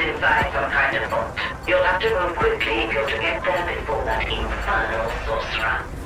inside some kind of bot. You'll have to move quickly if you're to get there before that infernal sorcerer.